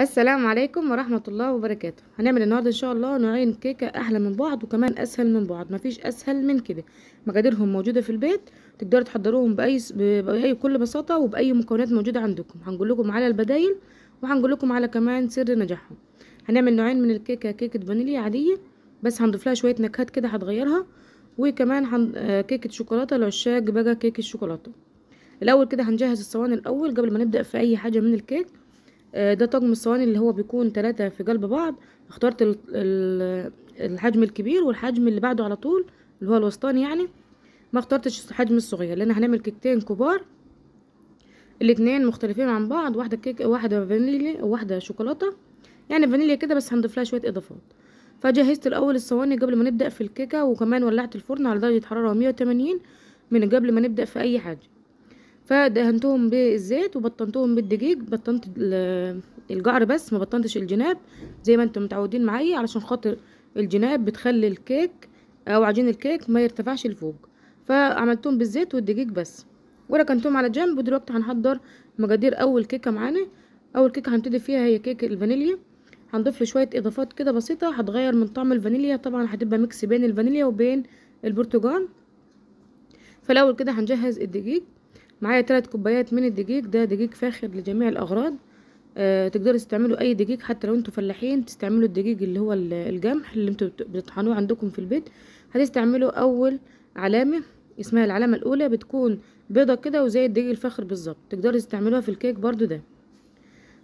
السلام عليكم ورحمة الله وبركاته. هنعمل النهاردة إن شاء الله نوعين كيكة أحلى من بعض وكمان أسهل من بعض. مفيش أسهل من كده. مقاديرهم موجودة في البيت تقدروا تحضروهم بأي س- بأي كل بساطة وبأي مكونات موجودة عندكم. هنقول لكم على البدايل وهنقول لكم على كمان سر نجاحهم. هنعمل نوعين من الكيكة كيكة فانيليا عادية بس هنضيف لها شوية نكهات كده هتغيرها وكمان هن... آه، كيكة شوكولاتة لعشاق بقى كيك الشوكولاتة الأول كده هنجهز الصواني الأول قبل ما نبدأ في أي حاجة من الكيك. ده طقم الصواني اللي هو بيكون ثلاثة في قلب بعض. اخترت ال- ال- الحجم الكبير والحجم اللي بعده على طول اللي هو الوسطاني يعني. ما اخترتش الحجم الصغير لأن هنعمل كيكتين كبار الاتنين مختلفين عن بعض. واحدة كيك واحدة فانيليا وواحدة شوكولاتة. يعني فانيليا كده بس هنضيف لها شوية إضافات. فجهزت الأول الصواني قبل ما نبدأ في الكيكة وكمان ولعت الفرن على درجة حرارة 180 من قبل ما نبدأ في أي حاجة. فدهنتهم بالزيت وبطنتهم بالدقيق بطنت ال- القعر بس ما بطنتش الجناب. زي ما أنتم متعودين معايا علشان خاطر الجناب بتخلي الكيك أو عجين الكيك ما يرتفعش لفوق. فعملتهم بالزيت والدقيق بس. وركنتهم على جنب ودلوقتي هنحضر مقادير أول كيكة معانا. أول كيكة هنبتدي فيها هي كيك الفانيليا. هنضيف له شوية إضافات كده بسيطة. هتغير من طعم الفانيليا. طبعا هتبقى mix بين الفانيليا وبين البرتقال. فالأول كده هنجهز الدقيق. معايا ثلاث كوبايات من الدقيق. ده دقيق فاخر لجميع الأغراض. آه تقدروا تستعملوا أي دقيق حتى لو أنتوا فلاحين تستعملوا الدقيق اللي هو ال- الجمح اللي أنتوا بت- بتطحنوه عندكم في البيت. هتستعملوا أول علامة اسمها العلامة الأولى بتكون بيضة كده وزي الدقيق الفاخر بالظبط. تقدروا تستعملوها في الكيك برضو ده.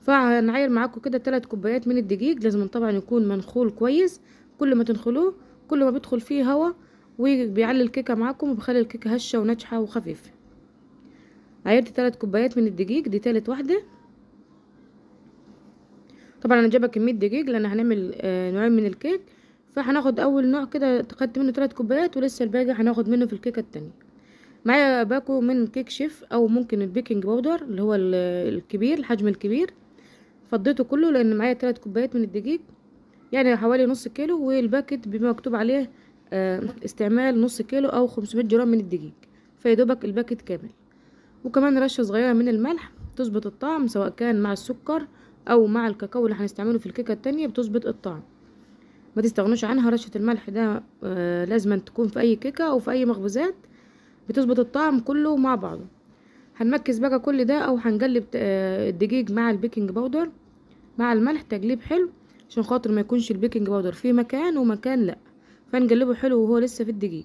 فهنعاير معاكم كده ثلاث كوبايات من الدقيق. لازم طبعا يكون منخول كويس. كل ما تنخلوه كل ما بيدخل فيه هوا وبيعلي الكيكة معاكم وبيخلي الكيكة هشة وناجحة وخفيفة. عيرت ثلاث كوبايات من الدقيق دي تالت واحدة. طبعا أنا جايبة كمية دقيق لأن هنعمل آه، نوعين من الكيك. فهناخد أول نوع كده خدت منه ثلاث كوبايات ولسه الباقي هناخد منه في الكيكة التانية. معايا باكو من كيك شيف أو ممكن ال baking powder اللي هو ال- الكبير الحجم الكبير. فضيته كله لأن معايا ثلاث كوبايات من الدقيق. يعني حوالي نص كيلو والباكت بما مكتوب عليه آه، استعمال نص كيلو أو 500 جرام من الدقيق. فيدوبك الباكت كامل. وكمان رشة صغيرة من الملح تظبط الطعم سواء كان مع السكر أو مع الكاكاو اللي هنستعمله في الكيكة التانية بتظبط الطعم. ما تستغنوش عنها رشة الملح ده آه لازم تكون في أي كيكة أو في أي مخبوزات بتظبط الطعم كله مع بعضه. هنمكس بقى كل ده أو هنقلب آه الدقيق مع ال baking powder مع الملح تقليب حلو عشان خاطر ما يكونش ال baking powder في مكان ومكان لأ. فنقلبه حلو وهو لسه في الدقيق.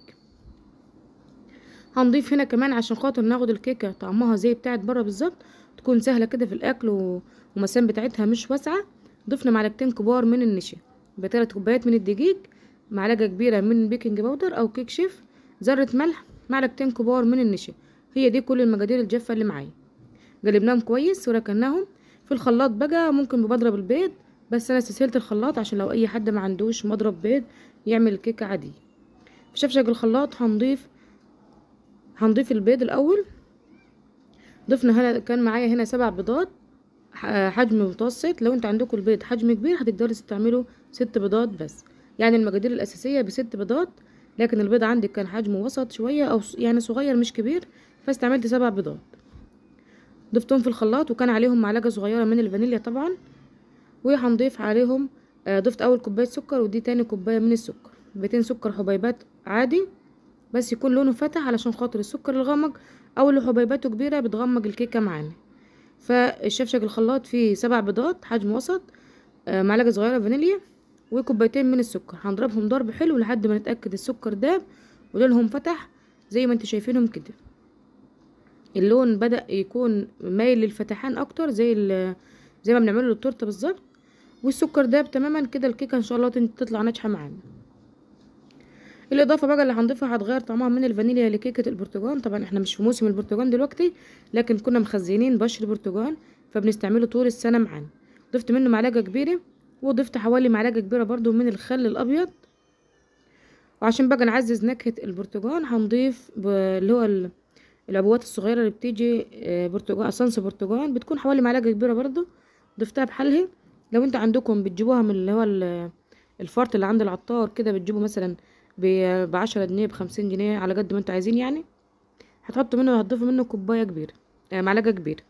هنضيف هنا كمان عشان خاطر ناخد الكيكة طعمها زي بتاعت بره بالظبط تكون سهلة كده في الأكل و- والمسام بتاعتها مش واسعة. ضفنا معلقتين كبار من النشا تلات كوبايات من الدقيق معلقة كبيرة من baking powder أو كيك شيف ذرة ملح معلقتين كبار من النشا. هي دي كل المقادير الجافة اللي معايا. قلبناهم كويس وركناهم. في الخلاط بقى ممكن بمضرب البيض بس أنا استسهلت الخلاط عشان لو أي حد ما عندوش مضرب بيض يعمل الكيكه عادية. في شفشق الخلاط هنضيف هنضيف البيض الأول. ضفنا هنا كان معايا هنا سبع بيضات حجم متوسط. لو انت عندكم البيض حجم كبير هتقدروا تستعملوا ست بيضات بس. يعني المقادير الأساسية بست بيضات لكن البيض عندي كان حجمه وسط شوية أو يعني صغير مش كبير فاستعملت سبع بيضات. ضفتهم في الخلاط وكان عليهم معلقة صغيرة من الفانيليا طبعا. وهنضيف عليهم آه، ضفت أول كوباية سكر ودي تاني كوباية من السكر. كوبايتين سكر حبيبات عادي. بس يكون لونه فاتح علشان خاطر السكر الغامق أو اللي حبيباته كبيرة بتغمق الكيكة معانا. فالشفشق الخلاط فيه سبع بيضات حجم وسط آه، معلقة صغيرة فانيليا وكوبايتين من السكر. هنضربهم ضرب حلو لحد ما نتأكد السكر داب ولونهم فتح زي ما أنتوا شايفينهم كده. اللون بدأ يكون مايل للفتحان أكتر زي زي ما بنعمله للتورتة بالظبط. والسكر داب تماما كده الكيكة إن شاء الله تطلع ناجحة معانا. الإضافة بقى اللي هنضيفها هتغير طعمها من الفانيليا لكيكة البرتقال. طبعا إحنا مش في موسم البرتقال دلوقتي لكن كنا مخزنين بشر برتقال فبنستعمله طول السنة معانا. ضفت منه معلقة كبيرة وضفت حوالي معلقة كبيرة برضو من الخل الأبيض. وعشان بقى نعزز نكهة البرتقال هنضيف اللي هو ال- العبوات الصغيرة اللي بتيجي آه، برتقال صنص برتقال. بتكون حوالي معلقة كبيرة برضو ضفتها بحالها لو انت عندكم بتجيبوها من اللي هو ال- الفرط اللي عند العطار كده بتجيبوا مثلا بعشرة جنيه بخمسين جنيه على قد ما أنتوا عايزين يعني. هتحطوا منه هتضيفوا منه كوباية كبيرة آه، معلقة كبيرة.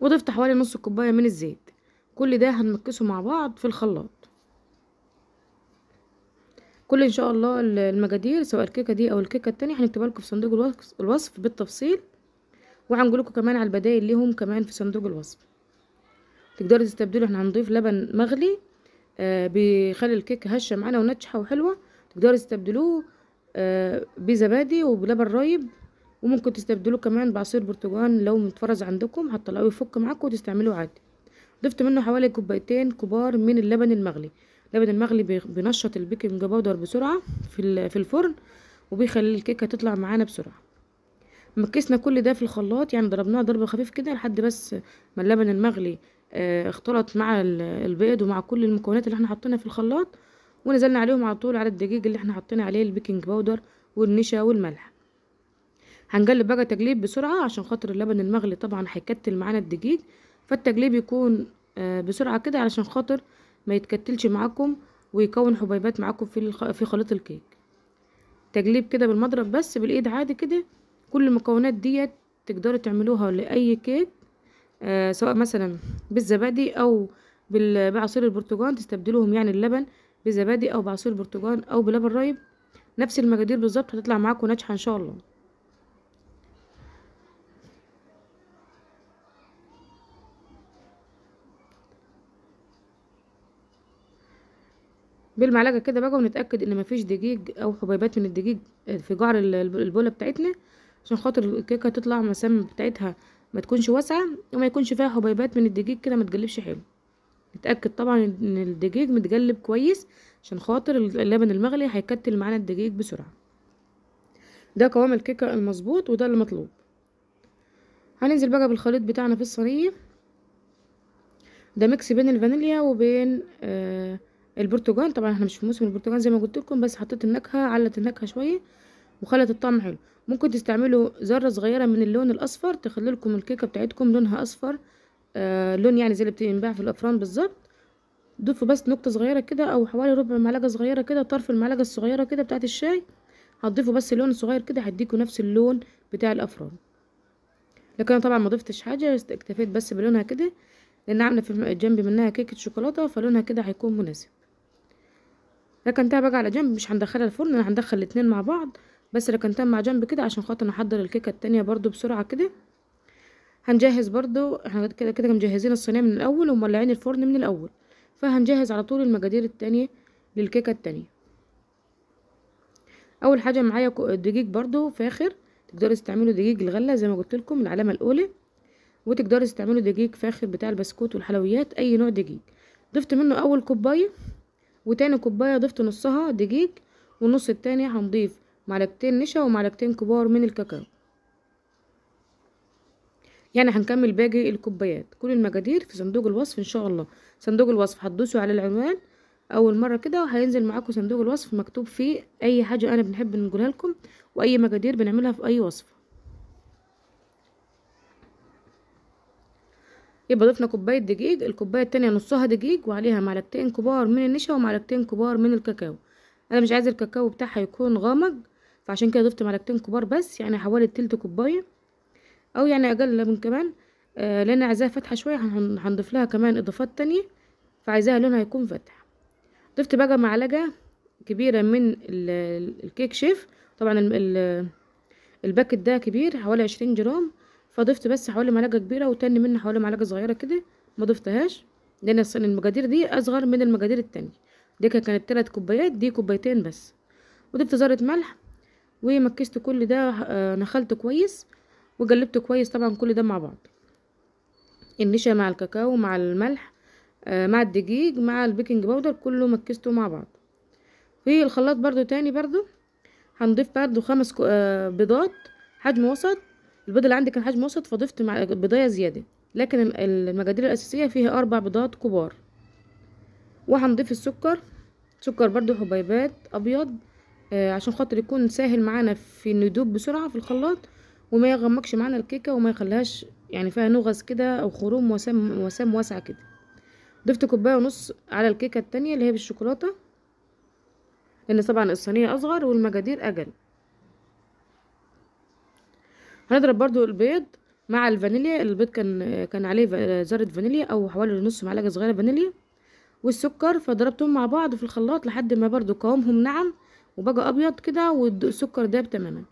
وضفت حوالي نص كوباية من الزيت. كل ده هنمكسه مع بعض في الخلاط. كل إن شاء الله ال- المقادير سواء الكيكة دي أو الكيكة التانية هنكتبها لكم في صندوق الوصف, بالتفصيل. وهنقول لكم كمان على البدايل ليهم كمان في صندوق الوصف. تقدروا تستبدلوا إحنا هنضيف لبن مغلي آه بيخلي الكيكة هشة معانا وناجحة وحلوة. تقدروا تستبدلوه آه بزبادي وبلبن رايب. وممكن تستبدلوه كمان بعصير برتقال لو متفرز عندكم هتطلعوه يفك معاكم وتستعملوه عادي. ضفت منه حوالي كوبايتين كبار من اللبن المغلي. اللبن المغلي بي- بينشط ال baking powder بسرعة في في الفرن وبيخلي الكيكة تطلع معانا بسرعة. مكسنا كل ده في الخلاط يعني ضربناه ضرب خفيف كده لحد بس ما اللبن المغلي آه، اختلط مع ال- البيض ومع كل المكونات اللي إحنا حاطينها في الخلاط. ونزلنا عليهم على طول على الدقيق اللي إحنا حاطين عليه ال baking powder والنشا والملح. هنقلب بقى تقليب بسرعة عشان خاطر اللبن المغلي طبعا هيكتل معانا الدقيق. فالتقليب يكون آه، بسرعة كده علشان خاطر ما يتكتلش معاكم ويكون حبيبات معاكم في في خليط الكيك. تقليب كده بالمضرب بس بالإيد عادي كده. كل المكونات ديت تقدروا تعملوها لأي كيك آه سواء مثلا بالزبادي أو بعصير البرتقال تستبدلوهم يعني اللبن. بزبادي أو بعصير برتقال أو بلبن رايب. نفس المقادير بالظبط هتطلع معاكم ناجحة إن شاء الله. بالمعلقة كده بقى ونتأكد إن مفيش دقيق أو حبيبات من الدقيق في جعر ال- البولة بتاعتنا عشان خاطر الكيكة تطلع مسام بتاعتها ما تكونش واسعة وما يكونش فيها حبيبات من الدقيق كده ما تقلبش حلو. نتاكد طبعا إن الدقيق متقلب كويس عشان خاطر اللبن المغلي هيكتل معانا الدقيق بسرعة. ده قوام الكيكة المظبوط وده اللي مطلوب. هننزل بقى بالخليط بتاعنا في الصينية. ده ميكس بين الفانيليا وبين آه البرتقال. طبعا إحنا مش في موسم البرتقال زي ما قلت لكم بس حطيت النكهة علت النكهة شوية وخلت الطعم حلو. ممكن تستعملوا ذرة صغيرة من اللون الأصفر تخلي لكم الكيكة بتاعتكم لونها أصفر آه لون يعني زي اللي بتنباع في الأفران بالظبط. ضيفوا بس نقطة صغيرة كده أو حوالي ربع معلقة صغيرة كده طرف المعلقة الصغيرة كده بتاعت الشاي. هتضيفوا بس اللون الصغير كده هيديكوا نفس اللون بتاع الأفران. لكن أنا طبعا ما ضفتش حاجة اكتفيت بس بلونها كده لأن عاملة في الجنب منها كيكة شوكولاتة فلونها كده هيكون مناسب. ركنتها بقى على جنب مش هندخلها الفرن أنا هندخل الاتنين مع بعض. بس ركنتها مع جنب كده عشان خاطر نحضر الكيكة التانية برضو بسرعة كده. هنجهز برضو إحنا كده كده مجهزين الصينية من الأول ومولعين الفرن من الأول. فهنجهز على طول المقادير التانية للكيكة التانية. أول حاجة معايا دقيق برضو فاخر. تقدروا تستعملوا دقيق الغلة زي ما قلت لكم العلامه الأولى. وتقدروا تستعملوا دقيق فاخر بتاع البسكوت والحلويات أي نوع دقيق. ضفت منه أول كوباية وتاني كوباية ضفت نصها دقيق والنص التاني هنضيف معلقتين نشا ومعلقتين كبار من الكاكاو. يعني هنكمل باقي الكوبايات. كل المقادير في صندوق الوصف إن شاء الله. صندوق الوصف هتدوسوا على العنوان. أول مرة كده وهينزل معاكم صندوق الوصف مكتوب فيه أي حاجة أنا بنحب نقولها لكم وأي مقادير بنعملها في أي وصفه يبقى ضفنا كوباية دقيق. الكوباية التانية نصها دقيق وعليها معلقتين كبار من النشا ومعلقتين كبار من الكاكاو. أنا مش عايزه الكاكاو بتاعها يكون غامق فعشان كده ضفت معلقتين كبار بس يعني حوالي تلت كوباية. أو يعني أقل من كمان آه لأن عايزاها فاتحه شوية هن- هنضيف لها كمان إضافات تانية فعايزاها لونها يكون فاتح. ضفت بقى معلقة كبيرة من ال- ال- الكيك شيف طبعا ال- ال- الباكت ده كبير حوالي عشرين جرام فضفت بس حوالي معلقة كبيرة وتاني منها حوالي معلقة صغيرة كده ما ضفتهاش لأن المقادير دي أصغر من المقادير التانية. دي كانت تلات كوبايات دي كوبايتين بس. وضفت ذره ملح ومكست كل ده آه، نخلته كويس. وقلبته كويس طبعا كل ده مع بعض. النشا مع الكاكاو مع الملح آه، مع الدقيق مع ال baking powder كله مكسته مع بعض. في الخلاط برضو تاني برضو هنضيف برضو خمس آه، بيضات حجم وسط. البيض اللي عندي كان حجم وسط فضفت مع بيضاية زيادة. لكن ال- المقادير الأساسية فيها أربع بيضات كبار. وهنضيف السكر. سكر برضو حبيبات أبيض آه، عشان خاطر يكون سهل معانا في انه يدوب بسرعة في الخلاط. وما يغمقش معانا الكيكة وما يخليهاش يعني فيها نغز كده أو خروم وسام وسام واسعه كده. ضفت كوباية ونص على الكيكة التانية اللي هي بالشوكولاتة لأن طبعا الصينية أصغر والمقادير أقل. هنضرب برضو البيض مع الفانيليا البيض كان كان عليه ذره فانيليا أو حوالي نص معلقة صغيرة فانيليا والسكر فضربتهم مع بعض في الخلاط لحد ما برضو قوامهم ناعم وبقى أبيض كده والسكر داب تماما.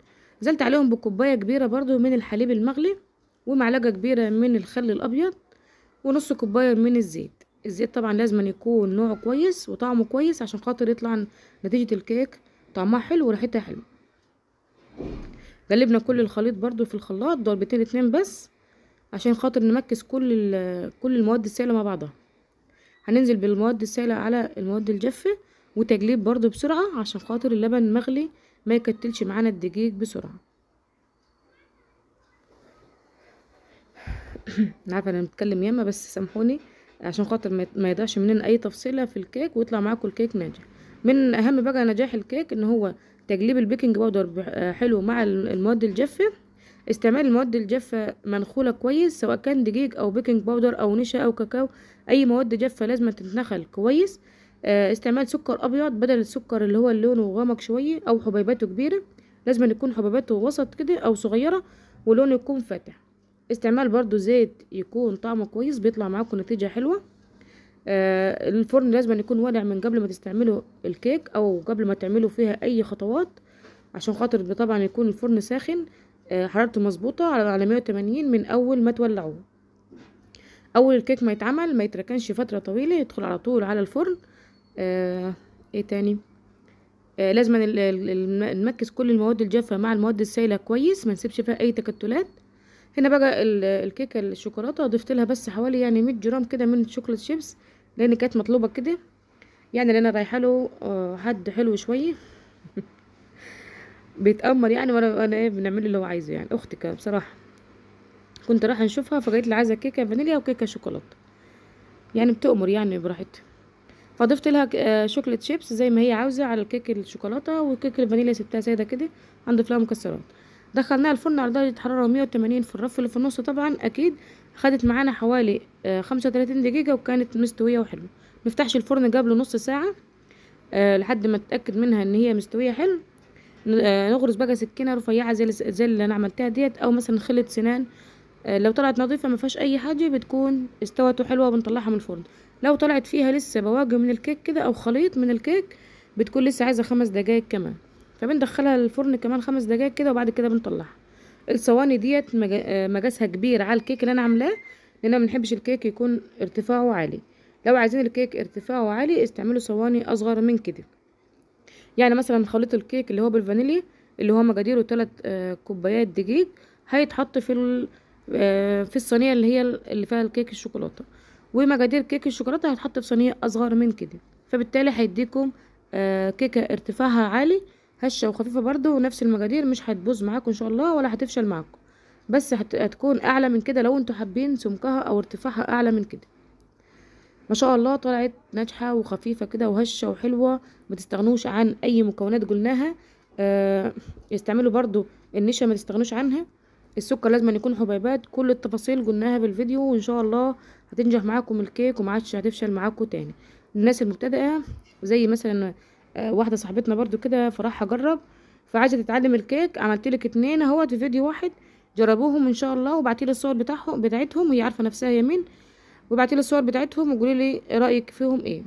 نزلت عليهم بكوباية كبيرة برضو من الحليب المغلي ومعلقة كبيرة من الخل الأبيض ونص كوباية من الزيت. الزيت طبعا لازم يكون نوعه كويس وطعمه كويس عشان خاطر يطلع نتيجة الكيك طعمها حلو وريحتها حلوة. قلبنا كل الخليط برضو في الخلاط ضربتين اتنين بس عشان خاطر نمكس كل كل المواد السائلة مع بعضها. هننزل بالمواد السائلة على المواد الجافة وتجليب برضو بسرعة عشان خاطر اللبن مغلي ما يكتلش معانا الدقيق بسرعة. أنا عارفة أنا بتكلم ياما بس سامحوني عشان خاطر ما- يضيعش مننا أي تفصيلة في الكيك ويطلع معاكم الكيك ناجح. من أهم بقى نجاح الكيك إن هو تقليب ال baking powder آه، حلو مع ال- المواد الجافة. استعمال المواد الجافة منخولة كويس سواء كان دقيق أو baking powder أو نشا أو كاكاو أي مواد جافة لازم تتنخل كويس. استعمال سكر أبيض بدل السكر اللي هو لونه غامق شوية أو حبيباته كبيرة. لازم يكون حبيباته وسط كده أو صغيرة ولونه يكون فاتح. استعمال برضو زيت يكون طعمه كويس بيطلع معاكم نتيجة حلوة. آه الفرن لازم يكون والع من قبل ما تستعملوا الكيك أو قبل ما تعملوا فيها أي خطوات عشان خاطر طبعا يكون الفرن ساخن. آه حرارته مظبوطة على على 180 من أول ما تولعوه. أول الكيك ما يتعمل ما يتركنش فترة طويلة يدخل على طول على الفرن. آه إيه تاني؟ آه لازم نمكس كل المواد الجافة مع المواد السائلة كويس ما نسيبش فيها أي تكتلات. هنا بقى ال- الكيكة الشوكولاتة ضفت لها بس حوالي يعني 100 جرام كده من شوكولاتة شيبس لأن كانت مطلوبة كده. يعني لأن رايحة له آه، حد حلو شوية. بيتأمر يعني وأنا أنا إيه بنعمل اللي هو عايزه يعني. أختي كده بصراحة كنت رايحة نشوفها فقالت لي عايزة كيكة فانيليا وكيكة شوكولاتة. يعني بتأمر يعني براحتها. فضفت لها ك- آه، شيبس زي ما هي عاوزة على الكيك الشوكولاتة وكيك الفانيليا سبتها سادة كده هنضيف لها مكسرات. دخلناها الفرن على درجة حرارة 180 في الرف اللي في النص طبعا أكيد خدت معانا حوالي آه، 35 دقيقة وكانت مستوية وحلوة. مفتحش الفرن قبل نص ساعة آه، لحد ما اتاكد منها إن هي مستوية حلو. آه، نغرز بقى سكينة رفيعة زي اللي أنا عملتها ديت أو مثلا خلة سنان. آه، لو طلعت نظيفة ما فيهاش أي حاجة بتكون استوت وحلوة وبنطلعها من الفرن. لو طلعت فيها لسه بواقي من الكيك كده أو خليط من الكيك بتكون لسه عايزة خمس دقايق كمان. فبندخلها الفرن كمان خمس دقايق كده وبعد كده بنطلعها. الصواني ديت آه، مقاسها كبير على الكيك اللي أنا عاملاه لأن ما بنحبش الكيك يكون ارتفاعه عالي. لو عايزين الكيك ارتفاعه عالي استعملوا صواني أصغر من كده. يعني مثلا خليط الكيك اللي هو بالفانيليا اللي هو مقاديره 3 كوبايات دقيق هيتحط في آه، في الصينية اللي هي اللي فيها الكيك الشوكولاتة. ومقادير كيك الشوكولاتة هيتحط في صينية أصغر من كده. فبالتالي هيديكم آه، كيكة ارتفاعها عالي هشة وخفيفة برضو ونفس المقادير مش هتبوظ معاكم إن شاء الله ولا هتفشل معاكم. بس هت- هتكون أعلى من كده لو أنتوا حابين سمكها أو ارتفاعها أعلى من كده. ما شاء الله طلعت ناجحة وخفيفة كده وهشة وحلوة ما تستغنوش عن أي مكونات قلناها. آه استعملوا برضو النشا ما تستغنوش عنها. السكر لازم يكون حبيبات. كل التفاصيل قلناها بالفيديو وإن شاء الله هتنجح معاكم الكيك وما عادش هتفشل معاكم تاني. الناس المبتدئة زي مثلا آه واحدة صاحبتنا برضو كده فرحها جرب فعايزة تتعلم الكيك. عملتلك اتنين أهوت في فيديو واحد. جربوهم إن شاء الله وبعتيلي الصور بتاعهم بتاعتهم هي عارفة نفسها يمين. وابعتيلي الصور بتاعتهم وقولي لي رأيك فيهم إيه.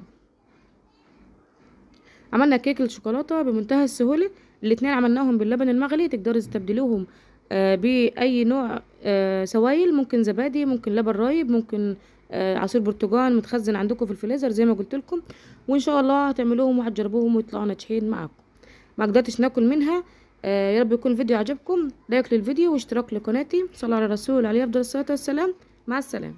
عملنا كيك الشوكولاتة بمنتهى السهولة. الاتنين عملناهم باللبن المغلي تقدري تستبدلوهم بأي نوع آه سوائل ممكن زبادي ممكن لبن رايب ممكن آه عصير برتقال متخزن عندكم في الفريزر زي ما قلت لكم. وإن شاء الله هتعملوهم وهتجربوهم ويطلعوا ناجحين معاكم ما قدرتش ناكل منها آه يا رب يكون الفيديو عجبكم. like للفيديو واشتراك لقناتي. صلوا على الرسول عليه أفضل الصلاة والسلام. مع السلامة.